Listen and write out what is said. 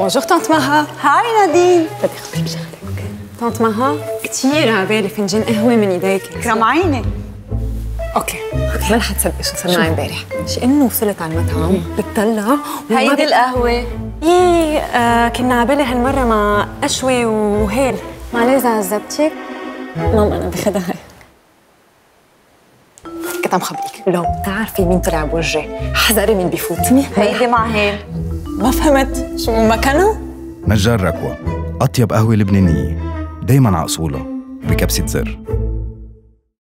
بونجور طنط مها هاي نادين بدي اخبرك شغله أوكي طنط مها كثير عبالي فنجان قهوه من ايديك كرم عيني أوكي ما رح تصدقي شو معي امبارح شي انه وصلت على المطعم بتطلع هيدي القهوة يي آه كنا عبالي هالمره مع اشوي وهيل معلش عذبتك ماما أنا بخدعي كنت عم خبريك لو بتعرفي مين طلع بوجهي حذري مين بيفوت هيدي مع هيل ما فهمت شو مكانه؟ نجار ركوة أطيب قهوة لبنانية دايما أصولها بكبسة زر